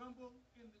Rumble in the